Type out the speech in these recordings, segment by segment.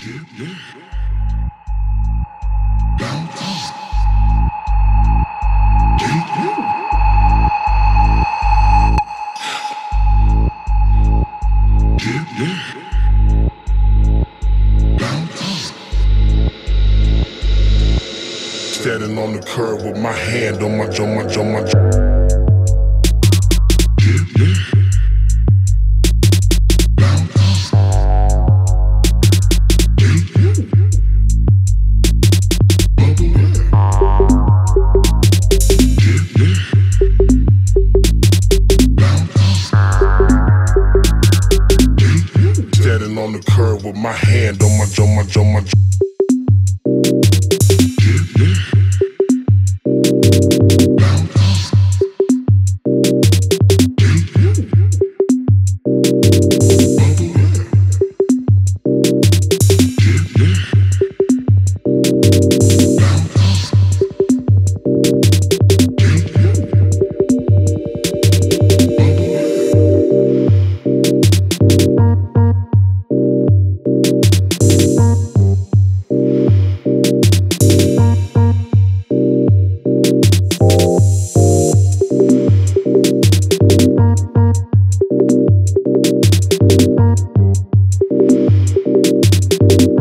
did there. Down on. Did you? standing on the curb with my hand on my jaw, my jaw, my jaw. Standing on the curb with my hand on my jaw, my jaw, my jaw.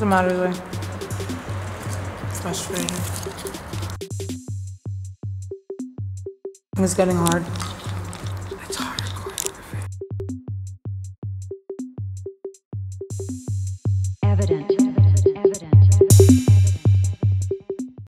Doesn't matter though. It's frustrating. It's getting hard. It's hard. Evident.